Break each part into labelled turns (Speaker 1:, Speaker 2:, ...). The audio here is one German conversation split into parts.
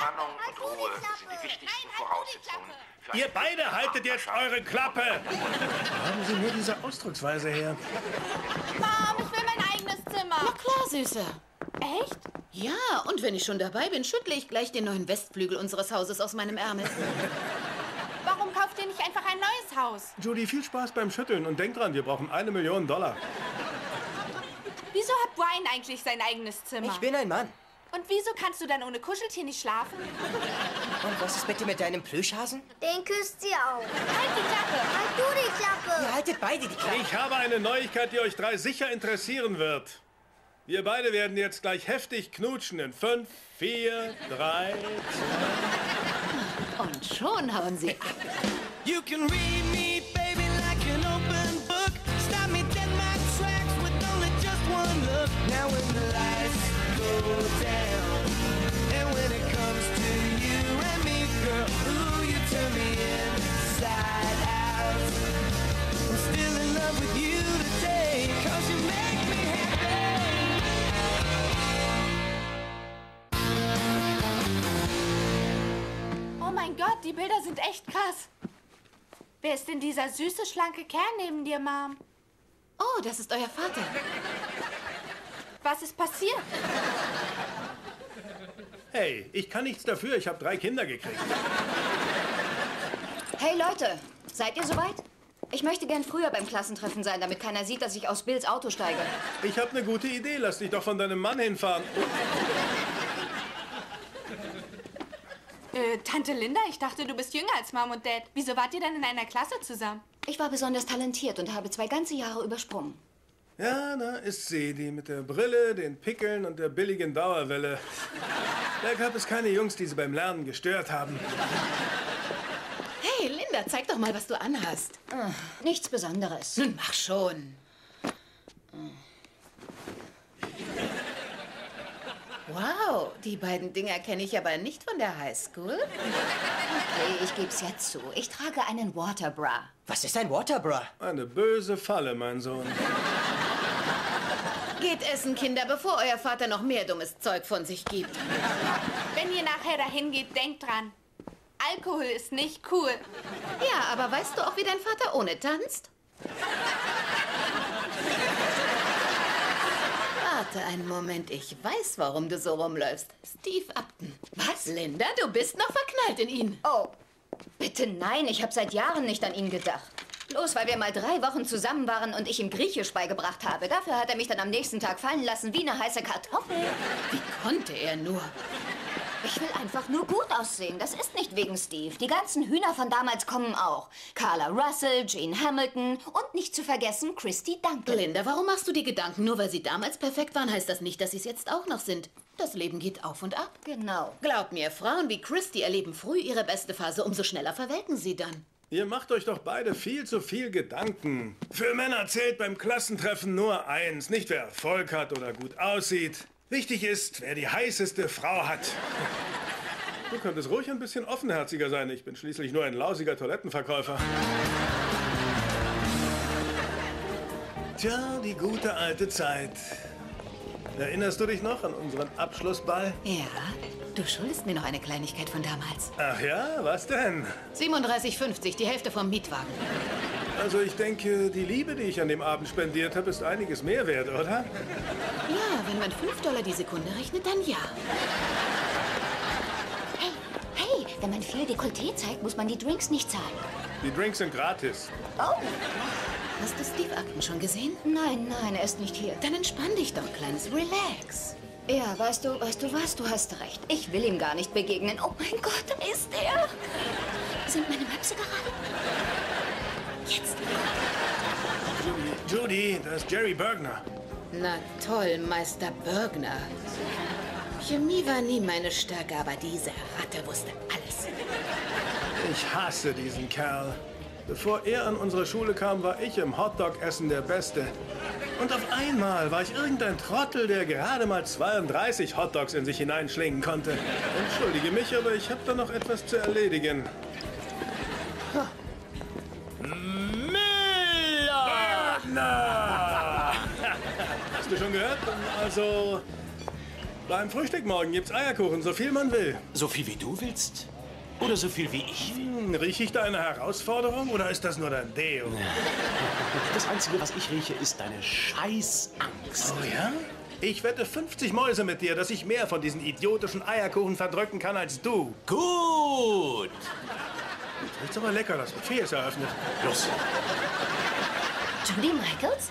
Speaker 1: Entspannung und Ruhe sind die wichtigsten Voraussetzungen für
Speaker 2: Ihr beide haltet jetzt eure Klappe! Haben Sie nur diese Ausdrucksweise her?
Speaker 3: Mom, ich will mein eigenes Zimmer.
Speaker 4: Na klar, Süßer.
Speaker 3: Echt?
Speaker 4: Ja, und wenn ich schon dabei bin, schüttle ich gleich den neuen Westflügel unseres Hauses aus meinem Ärmel.
Speaker 3: Warum kauft ihr nicht einfach ein neues Haus?
Speaker 2: Judy, viel Spaß beim Schütteln und denk dran, wir brauchen eine Million Dollar.
Speaker 3: Wieso hat Brian eigentlich sein eigenes Zimmer?
Speaker 5: Ich bin ein Mann.
Speaker 3: Und wieso kannst du dann ohne Kuscheltier nicht schlafen?
Speaker 5: Und was ist bitte mit deinem Plüschhasen?
Speaker 6: Den küsst sie auch.
Speaker 3: Halt die Klappe!
Speaker 6: Halt du die Klappe.
Speaker 5: Ihr haltet beide die Klappe.
Speaker 2: Ich habe eine Neuigkeit, die euch drei sicher interessieren wird. Wir beide werden jetzt gleich heftig knutschen in 5, 4, 3,
Speaker 4: Und schon hauen sie ab.
Speaker 7: You can read me, baby, like an open book. Stop me dead in my tracks with only just one look. Now when the lights go down,
Speaker 3: Oh mein Gott, die Bilder sind echt krass. Wer ist denn dieser süße, schlanke Kerl neben dir, Mom?
Speaker 4: Oh, das ist euer Vater.
Speaker 3: Was ist passiert?
Speaker 2: Hey, ich kann nichts dafür, ich habe drei Kinder gekriegt.
Speaker 8: Hey Leute, seid ihr soweit? Ich möchte gern früher beim Klassentreffen sein, damit keiner sieht, dass ich aus Bills Auto steige.
Speaker 2: Ich habe eine gute Idee, lass dich doch von deinem Mann hinfahren.
Speaker 3: Äh, Tante Linda, ich dachte, du bist jünger als Mom und Dad. Wieso wart ihr denn in einer Klasse zusammen?
Speaker 8: Ich war besonders talentiert und habe zwei ganze Jahre übersprungen.
Speaker 2: Ja, na, ist sie, die mit der Brille, den Pickeln und der billigen Dauerwelle. Da gab es keine Jungs, die sie beim Lernen gestört haben.
Speaker 4: Linda, zeig doch mal, was du anhast.
Speaker 8: Nichts Besonderes.
Speaker 4: Nun mach schon. Wow, die beiden Dinger kenne ich aber nicht von der Highschool.
Speaker 8: Okay, ich geb's jetzt zu. Ich trage einen Waterbra.
Speaker 5: Was ist ein Waterbra?
Speaker 2: Eine böse Falle, mein Sohn.
Speaker 4: Geht essen, Kinder, bevor euer Vater noch mehr dummes Zeug von sich gibt.
Speaker 3: Wenn ihr nachher dahin geht, denkt dran. Alkohol ist nicht cool.
Speaker 4: Ja, aber weißt du auch, wie dein Vater ohne tanzt? Warte einen Moment, ich weiß, warum du so rumläufst. Steve Upton. Was? Linda, du bist noch verknallt in ihn.
Speaker 8: Oh, bitte nein, ich habe seit Jahren nicht an ihn gedacht. Bloß weil wir mal drei Wochen zusammen waren und ich ihm Griechisch beigebracht habe. Dafür hat er mich dann am nächsten Tag fallen lassen wie eine heiße Kartoffel.
Speaker 4: Wie konnte er nur?
Speaker 8: Ich will einfach nur gut aussehen. Das ist nicht wegen Steve. Die ganzen Hühner von damals kommen auch. Carla Russell, Jean Hamilton und nicht zu vergessen Christy Duncan.
Speaker 4: Linda, warum machst du die Gedanken? Nur weil sie damals perfekt waren, heißt das nicht, dass sie es jetzt auch noch sind. Das Leben geht auf und ab.
Speaker 8: Genau.
Speaker 4: Glaub mir, Frauen wie Christy erleben früh ihre beste Phase, umso schneller verwelken sie dann.
Speaker 2: Ihr macht euch doch beide viel zu viel Gedanken. Für Männer zählt beim Klassentreffen nur eins. Nicht wer Erfolg hat oder gut aussieht. Wichtig ist, wer die heißeste Frau hat. Du könntest ruhig ein bisschen offenherziger sein. Ich bin schließlich nur ein lausiger Toilettenverkäufer. Tja, die gute alte Zeit. Erinnerst du dich noch an unseren Abschlussball?
Speaker 4: Ja, du schuldest mir noch eine Kleinigkeit von damals.
Speaker 2: Ach ja, was denn?
Speaker 4: 37,50, die Hälfte vom Mietwagen.
Speaker 2: Also ich denke, die Liebe, die ich an dem Abend spendiert habe, ist einiges mehr wert, oder?
Speaker 4: Ja, wenn man 5 Dollar die Sekunde rechnet, dann ja.
Speaker 8: Hey, hey, wenn man viel Dekolleté zeigt, muss man die Drinks nicht zahlen.
Speaker 2: Die Drinks sind gratis.
Speaker 8: Oh,
Speaker 4: Hast du Steve Acton schon gesehen?
Speaker 8: nein, nein, er ist nicht hier.
Speaker 4: Dann entspann dich doch, kleines Relax.
Speaker 8: Ja, weißt du, weißt du was? Du hast recht. Ich will ihm gar nicht begegnen. Oh mein Gott, da ist er. Sind meine Möpse gerade? Jetzt.
Speaker 2: Judy, Judy, das ist Jerry Bergner.
Speaker 4: Na toll, Meister Bergner. Chemie war nie meine Stärke, aber diese Ratte wusste alles.
Speaker 2: Ich hasse diesen Kerl. Bevor er an unsere Schule kam, war ich im Hotdog-Essen der Beste. Und auf einmal war ich irgendein Trottel, der gerade mal 32 Hotdogs in sich hineinschlingen konnte. Entschuldige mich, aber ich habe da noch etwas zu erledigen. Na! Hast du schon gehört? Also, Beim Frühstück morgen gibt's Eierkuchen, so viel man will.
Speaker 9: So viel wie du willst? Oder so viel wie ich will?
Speaker 2: Hm, Riech ich da eine Herausforderung oder ist das nur dein Deo?
Speaker 9: Das Einzige, was ich rieche, ist deine Scheißangst.
Speaker 2: Oh ja? Ich wette 50 Mäuse mit dir, dass ich mehr von diesen idiotischen Eierkuchen verdrücken kann als du.
Speaker 9: Gut.
Speaker 2: Riecht's aber lecker, das Buffet ist eröffnet.
Speaker 9: Los.
Speaker 3: Judy Michaels?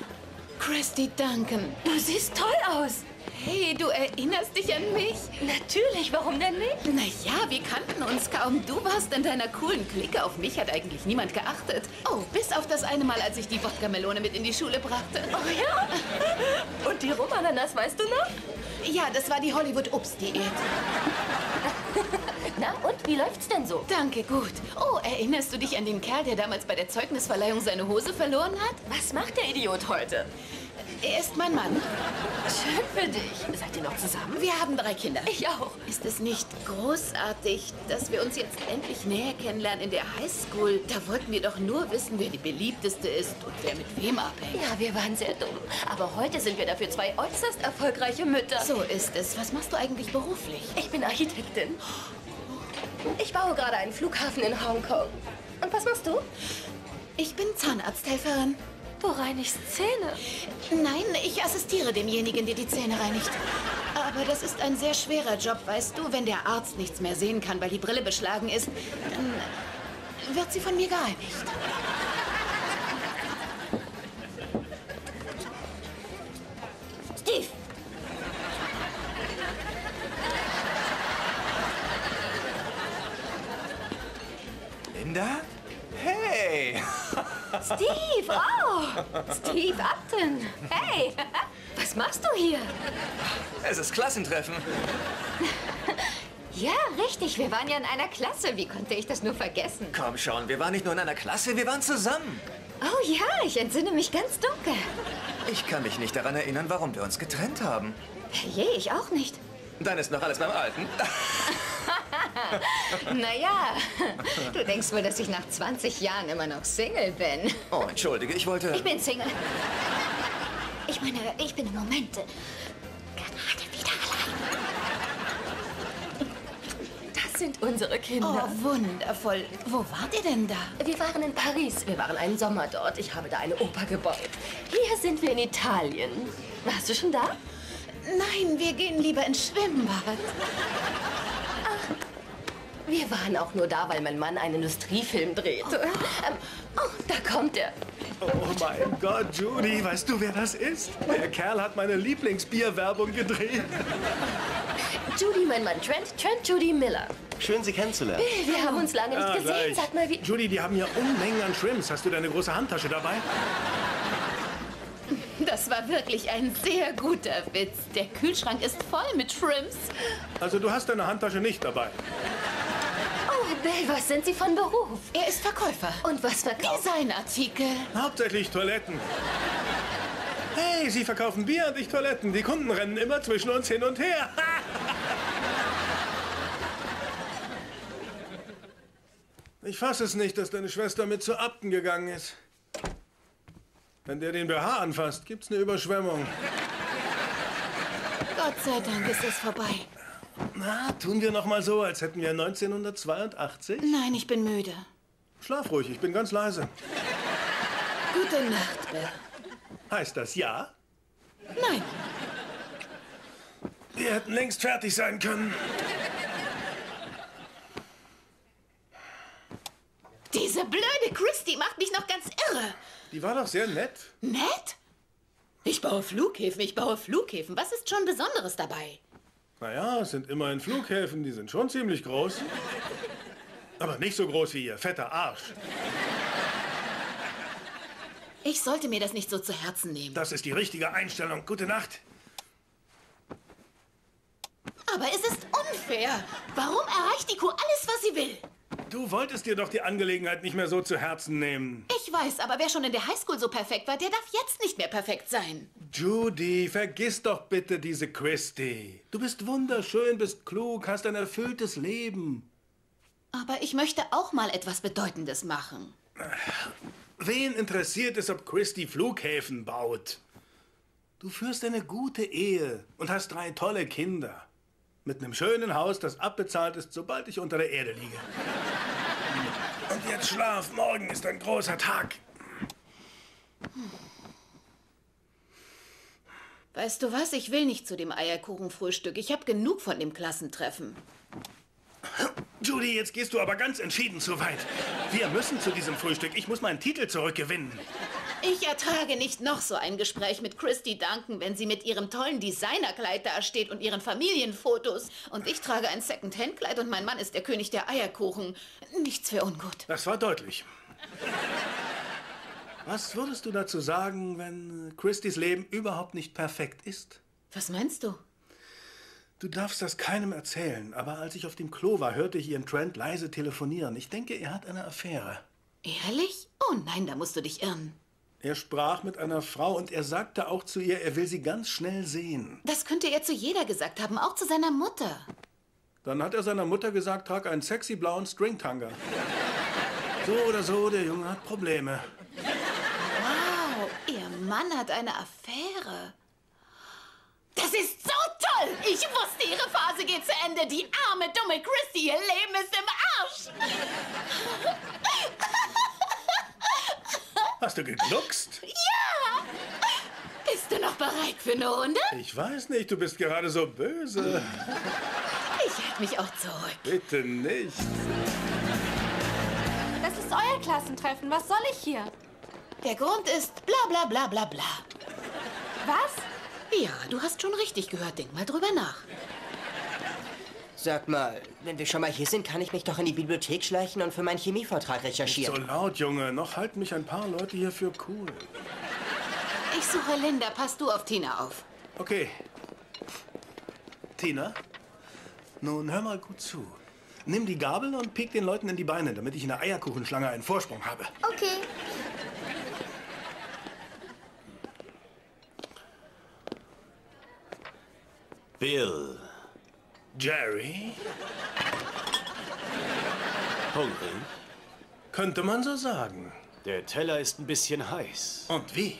Speaker 4: Christy Duncan.
Speaker 3: Du siehst toll aus.
Speaker 4: Hey, du erinnerst dich an mich?
Speaker 3: Natürlich, warum denn nicht?
Speaker 4: Na ja, wir kannten uns kaum. Du warst in deiner coolen Clique. Auf mich hat eigentlich niemand geachtet. Oh, bis auf das eine Mal, als ich die Wodka-Melone mit in die Schule brachte.
Speaker 3: Oh ja? Und die Rumananas, weißt du noch?
Speaker 4: Ja, das war die Hollywood-Obst-Diät.
Speaker 3: Na, und wie läuft's denn so?
Speaker 4: Danke, gut. Oh, erinnerst du dich an den Kerl, der damals bei der Zeugnisverleihung seine Hose verloren hat?
Speaker 3: Was macht der Idiot heute?
Speaker 4: Er ist mein Mann.
Speaker 3: Schön für dich. Seid ihr noch zusammen?
Speaker 4: Wir haben drei Kinder.
Speaker 3: Ich auch.
Speaker 4: Ist es nicht großartig, dass wir uns jetzt endlich näher kennenlernen in der Highschool? Da wollten wir doch nur wissen, wer die beliebteste ist und wer mit wem abhängt.
Speaker 3: Ja, wir waren sehr dumm. Aber heute sind wir dafür zwei äußerst erfolgreiche Mütter.
Speaker 4: So ist es. Was machst du eigentlich beruflich?
Speaker 3: Ich bin Architektin. Ich baue gerade einen Flughafen in Hongkong. Und was machst du?
Speaker 4: Ich bin Zahnarzthelferin.
Speaker 3: Du reinigst Zähne.
Speaker 4: Nein, ich assistiere demjenigen, der die Zähne reinigt. Aber das ist ein sehr schwerer Job, weißt du. Wenn der Arzt nichts mehr sehen kann, weil die Brille beschlagen ist, dann wird sie von mir gereinigt.
Speaker 10: Hey!
Speaker 3: Was machst du hier?
Speaker 10: Es ist Klassentreffen.
Speaker 8: Ja, richtig. Wir waren ja in einer Klasse. Wie konnte ich das nur vergessen?
Speaker 10: Komm schon, wir waren nicht nur in einer Klasse, wir waren zusammen.
Speaker 8: Oh ja, ich entsinne mich ganz dunkel.
Speaker 10: Ich kann mich nicht daran erinnern, warum wir uns getrennt haben.
Speaker 8: Je, ich auch nicht.
Speaker 10: Dann ist noch alles beim Alten.
Speaker 8: Naja, du denkst wohl, dass ich nach 20 Jahren immer noch Single bin.
Speaker 10: Oh, entschuldige, ich wollte...
Speaker 8: Ich bin Single. Ich meine, ich bin im Moment äh, gerade wieder allein.
Speaker 3: Das sind unsere
Speaker 4: Oh,
Speaker 3: Kinder.
Speaker 4: wundervoll. Wo wart ihr denn da?
Speaker 3: Wir waren in Paris. Wir waren einen Sommer dort. Ich habe da eine Oper gebaut. Hier sind wir in Italien. Warst du schon da?
Speaker 4: Nein, wir gehen lieber ins Schwimmbad.
Speaker 3: Wir waren auch nur da, weil mein Mann einen Industriefilm drehte. Ähm, oh, da kommt er.
Speaker 2: Oh mein Gott, Judy, weißt du, wer das ist? Der Kerl hat meine Lieblingsbierwerbung gedreht.
Speaker 3: Judy, mein Mann Trent. Trent Judy Miller.
Speaker 9: Schön, Sie kennenzulernen.
Speaker 3: Wir haben uns lange nicht
Speaker 2: Ah,
Speaker 3: gesehen.
Speaker 2: gleich.
Speaker 3: Sag mal, wie...
Speaker 2: Judy, die haben hier Unmengen an Shrimps. Hast du deine große Handtasche dabei?
Speaker 4: Das war wirklich ein sehr guter Witz. Der Kühlschrank ist voll mit Shrimps.
Speaker 2: Also du hast deine Handtasche nicht dabei.
Speaker 3: Bell, was sind Sie von Beruf?
Speaker 4: Er ist Verkäufer.
Speaker 3: Und was verkauft?
Speaker 4: Designartikel.
Speaker 2: Hauptsächlich Toiletten. Hey, Sie verkaufen Bier und ich Toiletten. Die Kunden rennen immer zwischen uns hin und her. Ich fasse es nicht, dass deine Schwester mit zu Abten gegangen ist. Wenn der den BH anfasst, gibt's eine Überschwemmung.
Speaker 4: Gott sei Dank ist es vorbei.
Speaker 2: Na, tun wir noch mal so, als hätten wir 1982?
Speaker 4: Nein, ich bin müde.
Speaker 2: Schlaf ruhig, ich bin ganz leise.
Speaker 4: Gute Nacht, Bill.
Speaker 2: Heißt das ja?
Speaker 4: Nein,
Speaker 2: Wir hätten längst fertig sein können.
Speaker 4: diese blöde Christy macht mich noch ganz irre.
Speaker 2: Die war doch sehr nett.
Speaker 4: Nett? Ich baue Flughäfen, ich baue Flughäfen. Was ist schon Besonderes dabei?
Speaker 2: Naja, es sind immerhin Flughäfen, die sind schon ziemlich groß. Aber nicht so groß wie ihr fetter Arsch.
Speaker 4: Ich sollte mir das nicht so zu Herzen nehmen.
Speaker 2: Das ist die richtige Einstellung. Gute Nacht.
Speaker 4: Aber es ist unfair. Warum erreicht die Kuh alles, was sie will?
Speaker 2: Du wolltest dir doch die Angelegenheit nicht mehr so zu Herzen nehmen.
Speaker 4: Ich weiß, aber wer schon in der Highschool so perfekt war, der darf jetzt nicht mehr perfekt sein.
Speaker 2: Judy, vergiss doch bitte diese Christy. Du bist wunderschön, bist klug, hast ein erfülltes Leben.
Speaker 4: Aber ich möchte auch mal etwas Bedeutendes machen.
Speaker 2: Wen interessiert es, ob Christy Flughäfen baut? Du führst eine gute Ehe und hast drei tolle Kinder. Mit einem schönen Haus, das abbezahlt ist, sobald ich unter der Erde liege. Und jetzt schlaf, morgen ist ein großer Tag.
Speaker 4: Weißt du was? Ich will nicht zu dem Eierkuchenfrühstück. Ich habe genug von dem Klassentreffen.
Speaker 2: Judy, jetzt gehst du aber ganz entschieden zu weit. Wir müssen zu diesem Frühstück. Ich muss meinen Titel zurückgewinnen.
Speaker 4: Ich ertrage nicht noch so ein Gespräch mit Christy Duncan, wenn sie mit ihrem tollen Designerkleid dasteht und ihren Familienfotos. Und ich trage ein Second-Hand-Kleid und mein Mann ist der König der Eierkuchen. Nichts für ungut.
Speaker 2: Das war deutlich. Was würdest du dazu sagen, wenn Christys Leben überhaupt nicht perfekt ist?
Speaker 4: Was meinst du?
Speaker 2: Du darfst das keinem erzählen, aber als ich auf dem Klo war, hörte ich ihren Trent leise telefonieren. Ich denke, er hat eine Affäre.
Speaker 4: Ehrlich? Oh nein, da musst du dich irren.
Speaker 2: Er sprach mit einer Frau und er sagte auch zu ihr, er will sie ganz schnell sehen.
Speaker 4: Das könnte er zu jeder gesagt haben, auch zu seiner Mutter.
Speaker 2: Dann hat er seiner Mutter gesagt, trag einen sexy blauen Stringtanga. So oder so, der Junge hat Probleme.
Speaker 4: Wow, ihr Mann hat eine Affäre. Das ist so toll! Ich wusste, ihre Phase geht zu Ende. Die arme, dumme Christy, ihr Leben ist im Arsch.
Speaker 2: Hast du gegluckst?
Speaker 4: Ja! Bist du noch bereit für eine Runde?
Speaker 2: Ich weiß nicht, du bist gerade so böse.
Speaker 4: Ich halte mich auch zurück.
Speaker 2: Bitte nicht.
Speaker 11: Das ist euer Klassentreffen. Was soll ich hier?
Speaker 4: Der Grund ist bla bla bla bla bla.
Speaker 11: Was?
Speaker 4: Ja, du hast schon richtig gehört. Denk mal drüber nach.
Speaker 5: Sag mal, wenn wir schon mal hier sind, kann ich mich doch in die Bibliothek schleichen und für meinen Chemievortrag
Speaker 2: Nicht
Speaker 5: recherchieren.
Speaker 2: so laut, Junge. Noch halten mich ein paar Leute hier für cool.
Speaker 4: Ich suche Linda. Pass du auf Tina auf.
Speaker 2: Okay. Tina? Nun, hör mal gut zu. Nimm die Gabel und piek den Leuten in die Beine, damit ich in der Eierkuchenschlange einen Vorsprung habe.
Speaker 6: Okay.
Speaker 9: Bill.
Speaker 2: Jerry?
Speaker 9: Hungrig?
Speaker 2: Könnte man so sagen.
Speaker 9: Der Teller ist ein bisschen heiß.
Speaker 2: Und wie?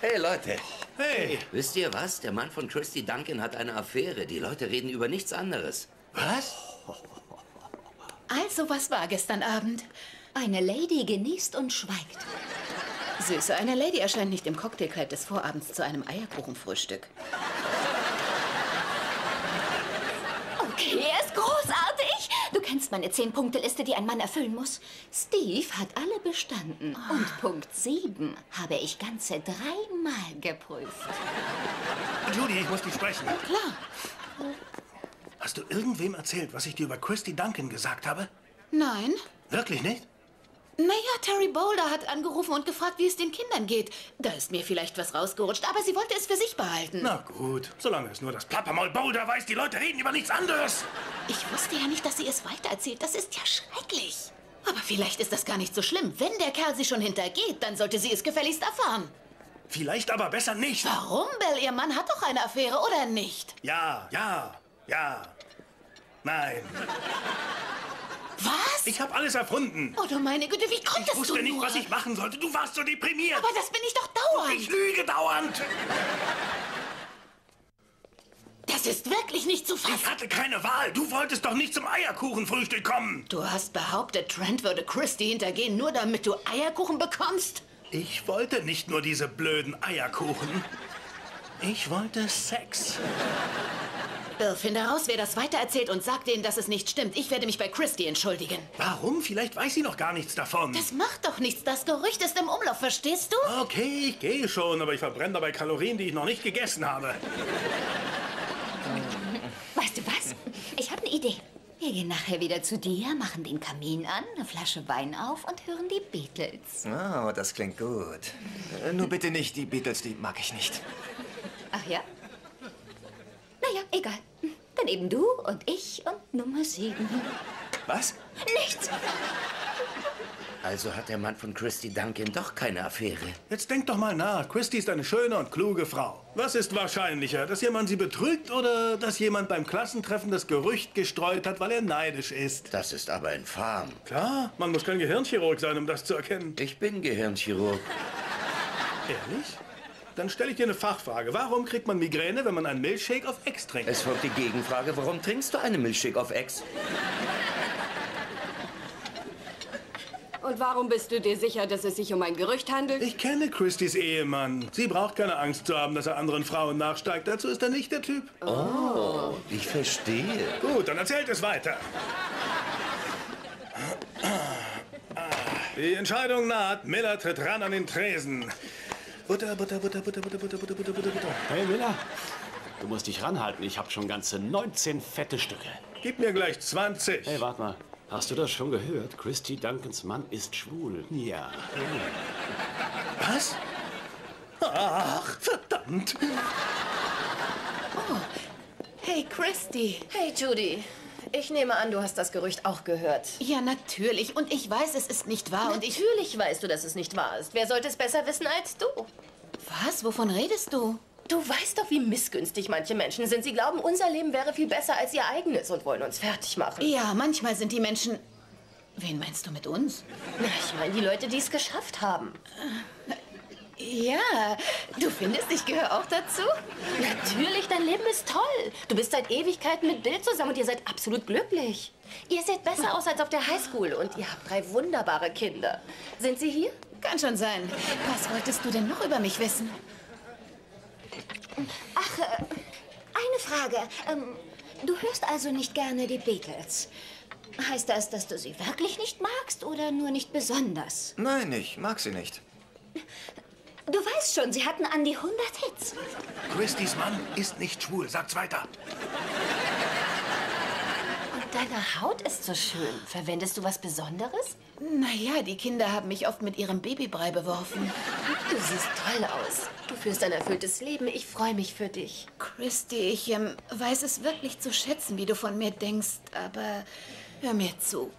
Speaker 12: Hey Leute,
Speaker 2: Hey,
Speaker 12: wisst ihr was? Der Mann von Christy Duncan hat eine Affäre. Die Leute reden über nichts anderes.
Speaker 2: was?
Speaker 4: Also, was war gestern Abend?
Speaker 8: Eine Lady genießt und schweigt.
Speaker 4: Süße, eine Lady erscheint nicht im Cocktailkleid des Vorabends zu einem Eierkuchenfrühstück.
Speaker 8: Okay, er ist großartig. Du kennst meine Zehn-Punkte-Liste, die ein Mann erfüllen muss. Steve hat alle bestanden. Und Punkt 7 habe ich ganze dreimal geprüft.
Speaker 2: Judy, ich muss dich sprechen.
Speaker 4: Klar.
Speaker 2: Hast du irgendwem erzählt, was ich dir über Christy Duncan gesagt habe?
Speaker 4: Nein.
Speaker 2: Wirklich nicht?
Speaker 4: Naja, Terry Boulder hat angerufen und gefragt, wie es den Kindern geht. Da ist mir vielleicht was rausgerutscht, aber sie wollte es für sich behalten.
Speaker 2: Na gut, solange es nur das Plappermaul Boulder weiß, die Leute reden über nichts anderes.
Speaker 4: Ich wusste ja nicht, dass sie es weitererzählt. Das ist ja schrecklich. Aber vielleicht ist das gar nicht so schlimm. Wenn der Kerl sie schon hintergeht, dann sollte sie es gefälligst erfahren.
Speaker 2: Vielleicht aber besser nicht.
Speaker 4: Warum, Belle? Ihr Mann hat doch eine Affäre, oder nicht?
Speaker 2: Ja, ja, ja. Nein.
Speaker 4: Was?
Speaker 2: Ich habe alles erfunden.
Speaker 4: Oh, du meine Güte, wie konntest
Speaker 2: Ich wusste
Speaker 4: du
Speaker 2: nicht,
Speaker 4: nur?
Speaker 2: was ich machen sollte. Du warst so deprimiert.
Speaker 4: Aber das bin ich doch dauernd.
Speaker 2: Ich lüge dauernd.
Speaker 4: Das ist wirklich nicht zu fassen.
Speaker 2: Ich hatte keine Wahl. Du wolltest doch nicht zum Eierkuchenfrühstück kommen.
Speaker 4: Du hast behauptet, Trent würde Christy hintergehen, nur damit du Eierkuchen bekommst?
Speaker 2: Ich wollte nicht nur diese blöden Eierkuchen. Ich wollte Sex.
Speaker 4: Bill, finde heraus, wer das weitererzählt und sag denen, dass es nicht stimmt. Ich werde mich bei Christy entschuldigen.
Speaker 2: Warum? Vielleicht weiß sie noch gar nichts davon.
Speaker 4: Das macht doch nichts. Das Gerücht ist im Umlauf, verstehst du?
Speaker 2: Okay, ich gehe schon, aber ich verbrenne dabei Kalorien, die ich noch nicht gegessen habe.
Speaker 8: Weißt du was? Ich habe eine Idee. Wir gehen nachher wieder zu dir, machen den Kamin an, eine Flasche Wein auf und hören die Beatles.
Speaker 10: Oh, das klingt gut. Äh, Nur bitte nicht die Beatles, die mag ich nicht.
Speaker 8: Ach ja? Naja, egal. Dann eben du und ich und Nummer sieben.
Speaker 10: Was?
Speaker 8: Nichts.
Speaker 12: Also hat der Mann von Christy Duncan doch keine Affäre.
Speaker 2: Jetzt denk doch mal nach. Christy ist eine schöne und kluge Frau. Was ist wahrscheinlicher, dass jemand sie betrügt oder dass jemand beim Klassentreffen das Gerücht gestreut hat, weil er neidisch ist?
Speaker 12: Das ist aber infam.
Speaker 2: Klar, man muss kein Gehirnchirurg sein, um das zu erkennen.
Speaker 12: Ich bin Gehirnchirurg.
Speaker 2: Ehrlich? Dann stelle ich dir eine Fachfrage. Warum kriegt man Migräne, wenn man einen Milchshake auf Ex trinkt?
Speaker 12: Es folgt die Gegenfrage, warum trinkst du eine Milchshake auf Ex?
Speaker 13: Und warum bist du dir sicher, dass es sich um ein Gerücht handelt?
Speaker 2: Ich kenne Christys Ehemann. Sie braucht keine Angst zu haben, dass er anderen Frauen nachsteigt. Dazu ist er nicht der Typ.
Speaker 12: Oh, ich verstehe.
Speaker 2: Gut, dann erzählt es weiter. Die Entscheidung naht. Miller tritt ran an den Tresen. Butter, Butter, Butter, Butter, Butter, Butter, Butter, Butter, Butter, Butter.
Speaker 9: Hey Miller, du musst dich ranhalten. Ich habe schon ganze 19 fette Stücke.
Speaker 2: Gib mir gleich 20.
Speaker 9: Hey, warte mal. Hast du das schon gehört? Christy Duncans Mann ist schwul. Ja.
Speaker 2: Was? Ach, verdammt.
Speaker 4: Oh. Hey, Christy.
Speaker 3: Hey, Judy. Ich nehme an, du hast das Gerücht auch gehört.
Speaker 4: Ja, natürlich. Und ich weiß, es ist nicht wahr. Und ich.
Speaker 3: Natürlich weißt du, dass es nicht wahr ist. Wer sollte es besser wissen als du?
Speaker 4: Was? Wovon redest du?
Speaker 3: Du weißt doch, wie missgünstig manche Menschen sind. Sie glauben, unser Leben wäre viel besser als ihr eigenes und wollen uns fertig machen.
Speaker 4: Ja, manchmal sind die Menschen. Wen meinst du mit uns?
Speaker 3: Na, ich meine die Leute, die es geschafft haben.
Speaker 4: Ja, du findest, ich gehöre auch dazu?
Speaker 3: Natürlich, dein Leben ist toll. Du bist seit Ewigkeiten mit Bill zusammen und ihr seid absolut glücklich. Ihr seht besser aus als auf der Highschool und ihr habt drei wunderbare Kinder. Sind sie hier?
Speaker 4: Kann schon sein. Was wolltest du denn noch über mich wissen?
Speaker 8: Ach, äh, eine Frage. Ähm, du hörst also nicht gerne die Beatles. Heißt das, dass du sie wirklich nicht magst oder nur nicht besonders?
Speaker 10: Nein, ich mag sie nicht.
Speaker 8: Du weißt schon, sie hatten an die 100 Hits.
Speaker 2: Christys Mann ist nicht schwul. Sag's weiter.
Speaker 3: Und deine Haut ist so schön. Verwendest du was Besonderes?
Speaker 4: Naja, die Kinder haben mich oft mit ihrem Babybrei beworfen.
Speaker 3: Du siehst toll aus. Du führst ein erfülltes Leben. Ich freue mich für dich.
Speaker 4: Christy, ich ähm, weiß es wirklich zu schätzen, wie du von mir denkst, aber hör mir zu.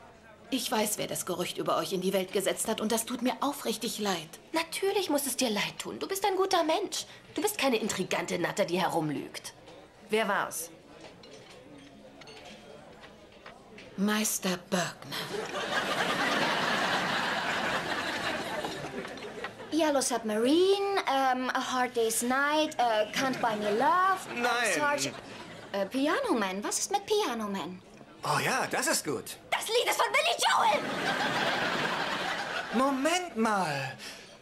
Speaker 4: Ich weiß, wer das Gerücht über euch in die Welt gesetzt hat und das tut mir aufrichtig leid.
Speaker 3: Natürlich muss es dir leid tun. Du bist ein guter Mensch. Du bist keine intrigante Natter, die herumlügt. Wer war's?
Speaker 4: Meister Bergner.
Speaker 8: Yellow Submarine, ähm, A Hard Day's Night, äh, Can't Buy Me Love.
Speaker 10: Nein.
Speaker 8: Sarge- äh, Piano Man. Was ist mit Piano Man?
Speaker 10: Oh ja, das ist gut.
Speaker 8: Das Lied ist von Billy Joel!
Speaker 10: Moment mal.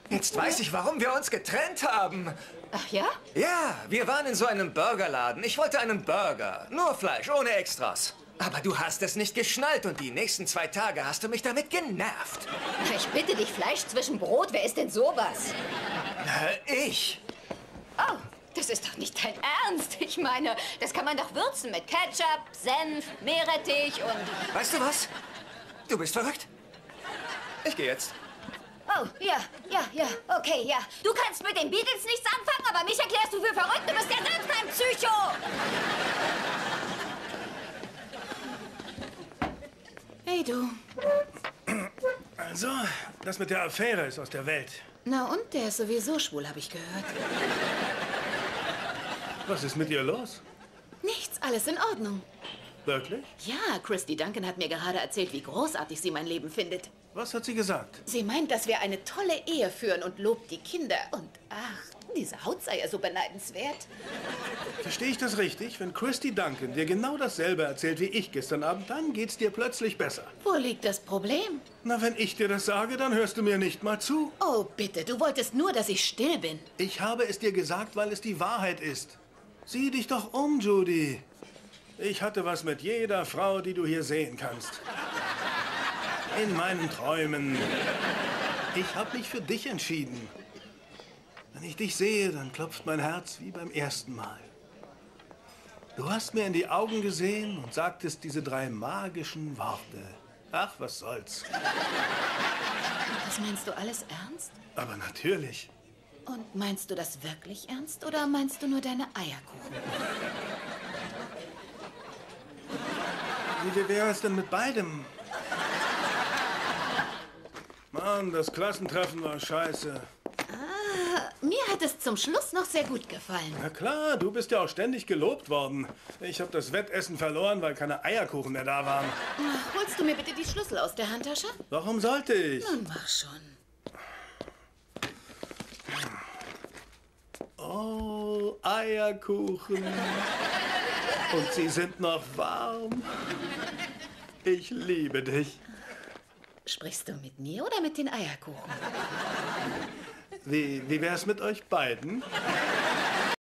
Speaker 10: Jetzt weiß ich, warum wir uns getrennt haben.
Speaker 4: Ach ja?
Speaker 10: Ja, wir waren in so einem Burgerladen. Ich wollte einen Burger. Nur Fleisch, ohne Extras. Aber du hast es nicht geschnallt und die nächsten zwei Tage hast du mich damit genervt.
Speaker 3: Ich bitte dich, Fleisch zwischen Brot. Wer ist denn sowas?
Speaker 10: Äh, ich.
Speaker 3: Oh, das ist doch nicht dein Ernst. Ich meine, das kann man doch würzen mit Ketchup, Senf, Meerrettich und...
Speaker 10: Weißt du was? Du bist verrückt. Ich gehe jetzt.
Speaker 8: Oh, ja, ja, ja, okay, ja. Du kannst mit den Beatles nichts anfangen, aber mich erklärst du für verrückt. Du bist ja selbst ein Psycho.
Speaker 4: Hey du.
Speaker 2: Also, das mit der Affäre ist aus der Welt.
Speaker 4: Na und, der ist sowieso schwul, habe ich gehört.
Speaker 2: Was ist mit ihr los?
Speaker 4: Nichts, alles in Ordnung.
Speaker 2: Wirklich?
Speaker 4: Ja, Christy Duncan hat mir gerade erzählt, wie großartig sie mein Leben findet.
Speaker 2: Was hat sie gesagt?
Speaker 4: Sie meint, dass wir eine tolle Ehe führen und lobt die Kinder. Und ach, diese Haut sei ja so beneidenswert.
Speaker 2: Verstehe ich das richtig? Wenn Christy Duncan dir genau dasselbe erzählt wie ich gestern Abend, dann geht's dir plötzlich besser.
Speaker 4: Wo liegt das Problem?
Speaker 2: Na, wenn ich dir das sage, dann hörst du mir nicht mal zu.
Speaker 4: Oh, bitte, du wolltest nur, dass ich still bin.
Speaker 2: Ich habe es dir gesagt, weil es die Wahrheit ist. Sieh dich doch um, Judy. Ich hatte was mit jeder Frau, die du hier sehen kannst. In meinen Träumen. Ich habe mich für dich entschieden. Wenn ich dich sehe, dann klopft mein Herz wie beim ersten Mal. Du hast mir in die Augen gesehen und sagtest diese drei magischen Worte. Ach, was soll's.
Speaker 4: Das meinst du alles ernst?
Speaker 2: Aber natürlich.
Speaker 4: Und meinst du das wirklich ernst oder meinst du nur deine Eierkuchen?
Speaker 2: Wie wäre es denn mit beidem? Mann, das Klassentreffen war scheiße.
Speaker 4: Ah, mir hat es zum Schluss noch sehr gut gefallen.
Speaker 2: Na klar, du bist ja auch ständig gelobt worden. Ich habe das Wettessen verloren, weil keine Eierkuchen mehr da waren.
Speaker 4: Ach, Holst du mir bitte die Schlüssel aus der Handtasche?
Speaker 2: Warum sollte ich?
Speaker 4: Nun mach schon.
Speaker 2: Oh, Eierkuchen. Und sie sind noch warm. Ich liebe dich.
Speaker 4: Sprichst du mit mir oder mit den Eierkuchen?
Speaker 2: Wie, wie wär's mit euch beiden?